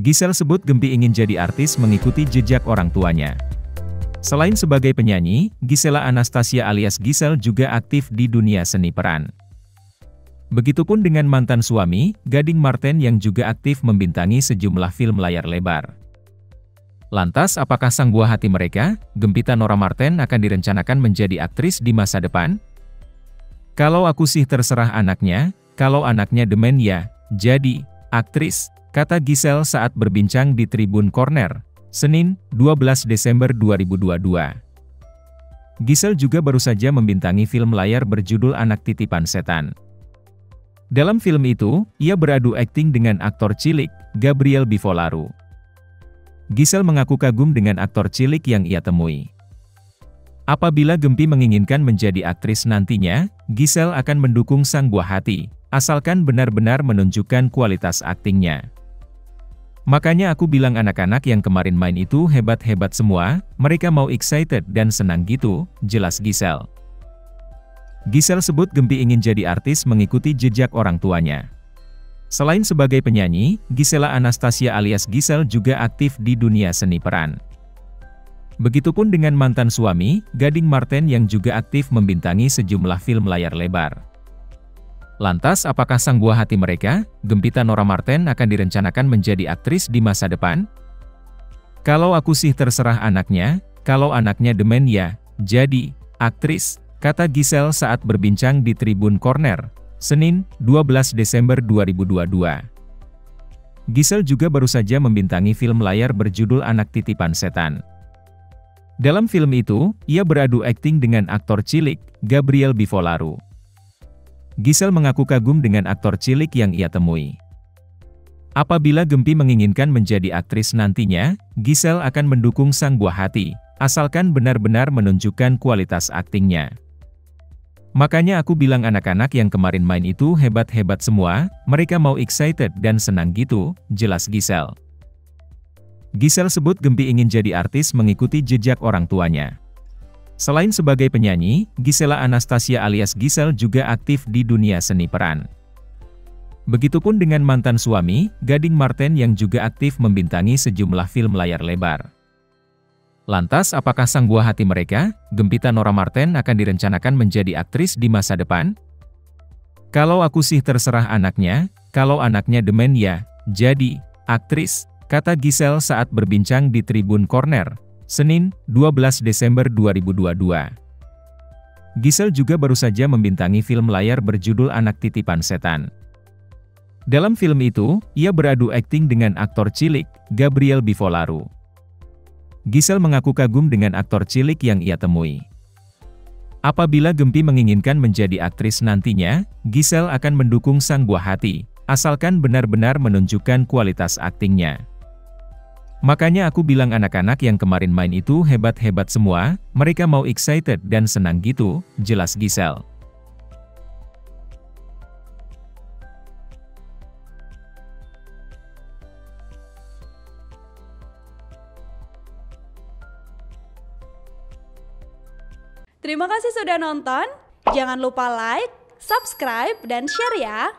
Gisel sebut Gempi ingin jadi artis mengikuti jejak orang tuanya. Selain sebagai penyanyi, Gisela Anastasia alias Gisel juga aktif di dunia seni peran. Begitupun dengan mantan suami, Gading Marten yang juga aktif membintangi sejumlah film layar lebar. Lantas apakah sang buah hati mereka, Gempita Nora Marten akan direncanakan menjadi aktris di masa depan? Kalau aku sih terserah anaknya, kalau anaknya demen ya, jadi, aktris, Kata Gisel saat berbincang di Tribun Corner, Senin, 12 Desember 2022. Gisel juga baru saja membintangi film layar berjudul Anak Titipan Setan. Dalam film itu, ia beradu akting dengan aktor cilik, Gabriel Bivolaru. Gisel mengaku kagum dengan aktor cilik yang ia temui. Apabila Gempi menginginkan menjadi aktris nantinya, Gisel akan mendukung sang buah hati, asalkan benar-benar menunjukkan kualitas aktingnya. Makanya aku bilang anak-anak yang kemarin main itu hebat-hebat semua, mereka mau excited dan senang gitu, jelas Gisel. Gisel sebut Gempi ingin jadi artis mengikuti jejak orang tuanya. Selain sebagai penyanyi, Gisela Anastasia alias Gisel juga aktif di dunia seni peran. Begitupun dengan mantan suami, Gading Marten yang juga aktif membintangi sejumlah film layar lebar. Lantas apakah sang buah hati mereka, Gempita Nora Marten akan direncanakan menjadi aktris di masa depan? Kalau aku sih terserah anaknya, kalau anaknya demen ya, jadi, aktris, kata Gisel saat berbincang di Tribun Corner, Senin, 12 Desember 2022. Gisel juga baru saja membintangi film layar berjudul Anak Titipan Setan. Dalam film itu, ia beradu akting dengan aktor cilik, Gabriel Bivolaru. Gisel mengaku kagum dengan aktor cilik yang ia temui. Apabila Gempi menginginkan menjadi aktris nantinya, Gisel akan mendukung sang buah hati, asalkan benar-benar menunjukkan kualitas aktingnya. Makanya aku bilang anak-anak yang kemarin main itu hebat-hebat semua, mereka mau excited dan senang gitu, jelas Gisel. Gisel sebut Gempi ingin jadi artis mengikuti jejak orang tuanya. Selain sebagai penyanyi, Gisela Anastasia alias Gisel juga aktif di dunia seni peran. Begitupun dengan mantan suami, Gading Marten yang juga aktif membintangi sejumlah film layar lebar. Lantas apakah sang buah hati mereka, Gempita Nora Marten akan direncanakan menjadi aktris di masa depan? Kalau aku sih terserah anaknya, kalau anaknya demen ya, jadi, aktris, kata Gisel saat berbincang di Tribun Corner, Senin, 12 Desember 2022. Gisel juga baru saja membintangi film layar berjudul Anak Titipan Setan. Dalam film itu, ia beradu akting dengan aktor cilik, Gabriel Bivolaru. Gisel mengaku kagum dengan aktor cilik yang ia temui. Apabila Gempi menginginkan menjadi aktris nantinya, Gisel akan mendukung sang buah hati, asalkan benar-benar menunjukkan kualitas aktingnya. Makanya aku bilang anak-anak yang kemarin main itu hebat-hebat semua, mereka mau excited dan senang gitu, jelas Gisel. Terima kasih sudah nonton, jangan lupa like, subscribe, dan share ya!